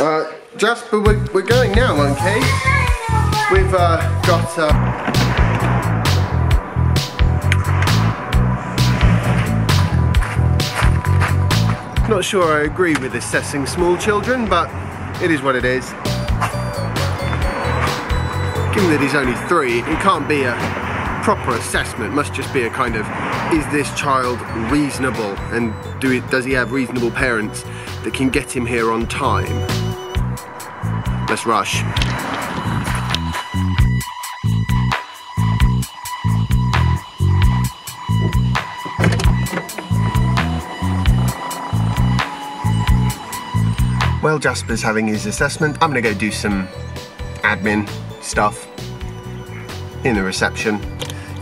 Uh, Jasper, we're, we're going now, okay? We've uh, got... Uh... Not sure I agree with assessing small children, but it is what it is. Given that he's only three, it can't be a proper assessment, it must just be a kind of, is this child reasonable and do it, does he have reasonable parents that can get him here on time? Let's rush. While Jasper's having his assessment, I'm gonna go do some admin stuff in the reception.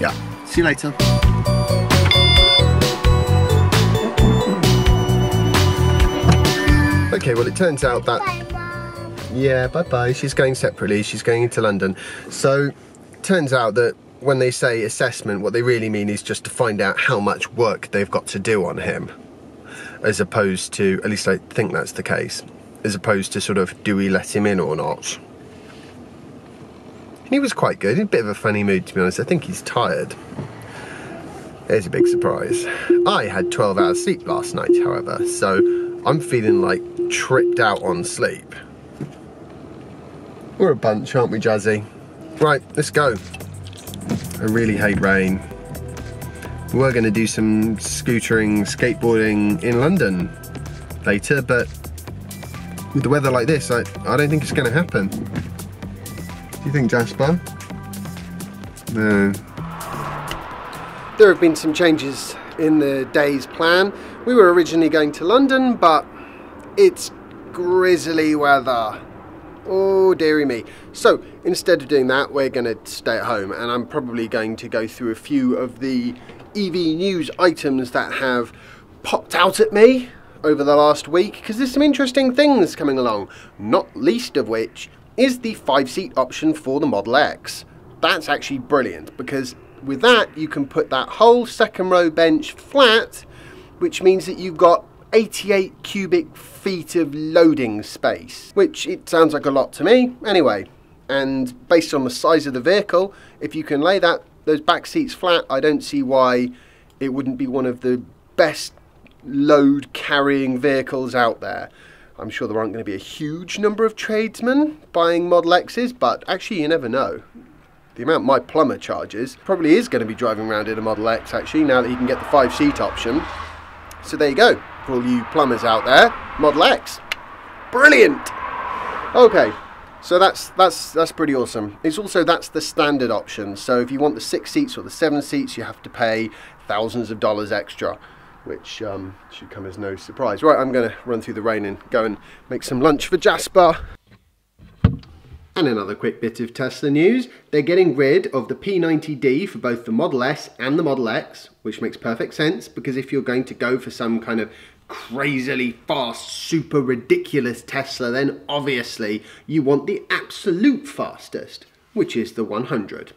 Yeah, see you later. Okay, well it turns out that... Yeah, bye-bye. She's going separately. She's going into London. So, turns out that when they say assessment, what they really mean is just to find out how much work they've got to do on him. As opposed to, at least I think that's the case, as opposed to sort of, do we let him in or not? And he was quite good, in a bit of a funny mood to be honest. I think he's tired. There's a big surprise. I had 12 hours sleep last night, however, so I'm feeling like tripped out on sleep. We're a bunch, aren't we, Jazzy? Right, let's go. I really hate rain. We're going to do some scootering, skateboarding in London later, but with the weather like this, I, I don't think it's going to happen. Do you think, Jasper? No. There have been some changes in the day's plan. We were originally going to London, but it's grizzly weather. Oh, dearie me. So, instead of doing that, we're going to stay at home, and I'm probably going to go through a few of the EV news items that have popped out at me over the last week, because there's some interesting things coming along, not least of which is the five seat option for the Model X. That's actually brilliant because with that you can put that whole second row bench flat, which means that you've got 88 cubic feet of loading space, which it sounds like a lot to me anyway. And based on the size of the vehicle, if you can lay that those back seats flat, I don't see why it wouldn't be one of the best load carrying vehicles out there. I'm sure there aren't going to be a huge number of tradesmen buying Model X's, but actually you never know. The amount my plumber charges probably is going to be driving around in a Model X actually, now that he can get the five seat option. So there you go, for all you plumbers out there, Model X. Brilliant! Okay, so that's that's that's pretty awesome. It's also that's the standard option. So if you want the six seats or the seven seats, you have to pay thousands of dollars extra which um, should come as no surprise. Right, I'm going to run through the rain and go and make some lunch for Jasper. And another quick bit of Tesla news. They're getting rid of the P90D for both the Model S and the Model X, which makes perfect sense because if you're going to go for some kind of crazily fast, super ridiculous Tesla, then obviously you want the absolute fastest, which is the 100.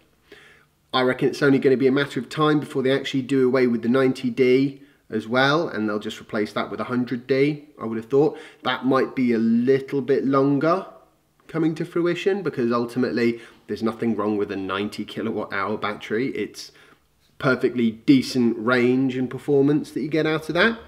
I reckon it's only going to be a matter of time before they actually do away with the 90D as well and they'll just replace that with 100D I would have thought that might be a little bit longer coming to fruition because ultimately there's nothing wrong with a 90 kilowatt hour battery. It's perfectly decent range and performance that you get out of that.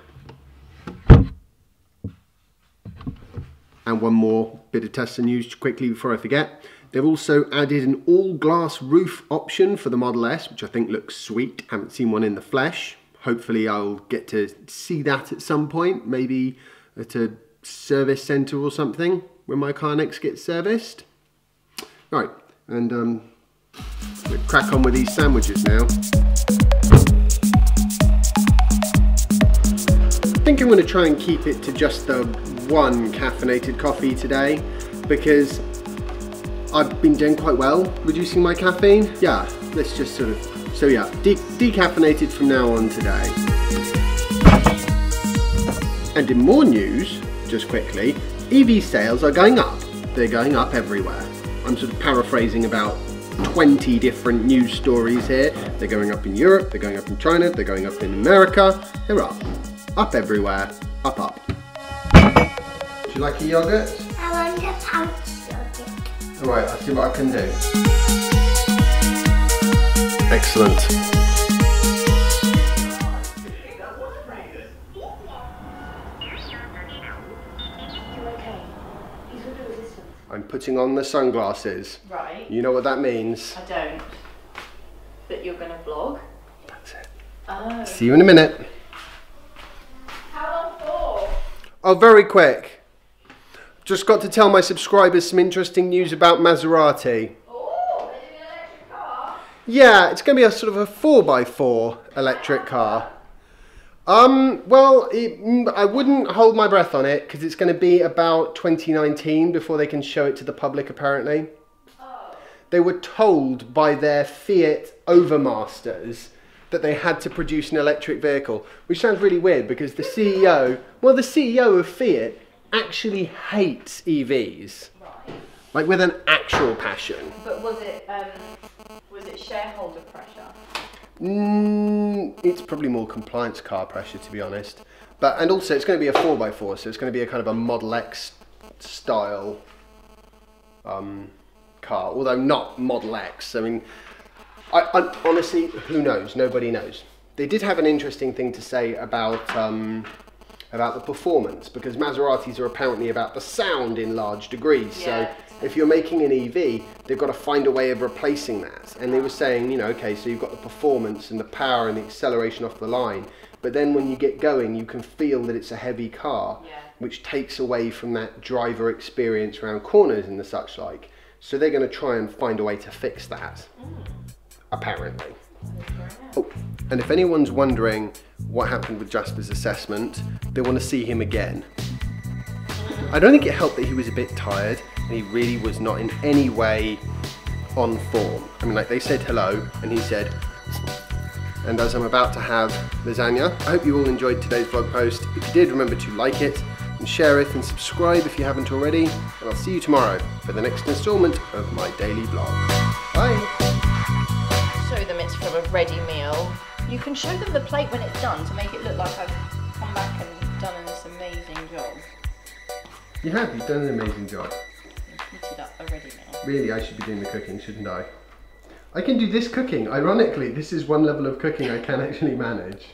And one more bit of Tesla news quickly before I forget. They've also added an all glass roof option for the Model S, which I think looks sweet. Haven't seen one in the flesh. Hopefully I'll get to see that at some point, maybe at a service centre or something when my car next gets serviced. Right, and um, we'll crack on with these sandwiches now. I think I'm going to try and keep it to just the one caffeinated coffee today because I've been doing quite well reducing my caffeine. Yeah, let's just sort of so yeah, de decaffeinated from now on today. And in more news, just quickly, EV sales are going up. They're going up everywhere. I'm sort of paraphrasing about 20 different news stories here. They're going up in Europe, they're going up in China, they're going up in America. They're up. Up everywhere. Up, up. Do you like your yogurt? I outside it. Alright, I'll see what I can do. Excellent. I'm putting on the sunglasses. Right. You know what that means? I don't. But you're gonna vlog. That's it. Oh. See you in a minute. How long for? Oh, very quick. Just got to tell my subscribers some interesting news about Maserati. Oh, an electric car? Yeah, it's going to be a sort of a 4x4 electric car. Um, well, it, mm, I wouldn't hold my breath on it because it's going to be about 2019 before they can show it to the public, apparently. They were told by their Fiat overmasters that they had to produce an electric vehicle, which sounds really weird because the CEO, well, the CEO of Fiat actually hates EVs, Right. like with an actual passion. But was it um was it shareholder pressure? Mm, it's probably more compliance car pressure, to be honest. But and also it's going to be a four x four, so it's going to be a kind of a Model X style um, car. Although not Model X. I mean, I, I, honestly, who knows? Nobody knows. They did have an interesting thing to say about um, about the performance because Maseratis are apparently about the sound in large degrees. Yeah. So if you're making an EV, they've got to find a way of replacing that. And they were saying, you know, okay, so you've got the performance and the power and the acceleration off the line, but then when you get going, you can feel that it's a heavy car, Yeah. which takes away from that driver experience around corners and the such like. So they're going to try and find a way to fix that, mm. apparently. Oh, and if anyone's wondering what happened with Jasper's assessment, they want to see him again. I don't think it helped that he was a bit tired and he really was not in any way on form. I mean, like they said hello and he said, and as I'm about to have lasagna, I hope you all enjoyed today's vlog post. If you did, remember to like it and share it and subscribe if you haven't already. And I'll see you tomorrow for the next installment of my daily vlog. Bye. Show them it's from a ready meal. You can show them the plate when it's done to make it look like I've come back and done this amazing job. You have, you've done an amazing job. Heated up a ready meal. Really, I should be doing the cooking, shouldn't I? I can do this cooking. Ironically, this is one level of cooking I can actually manage.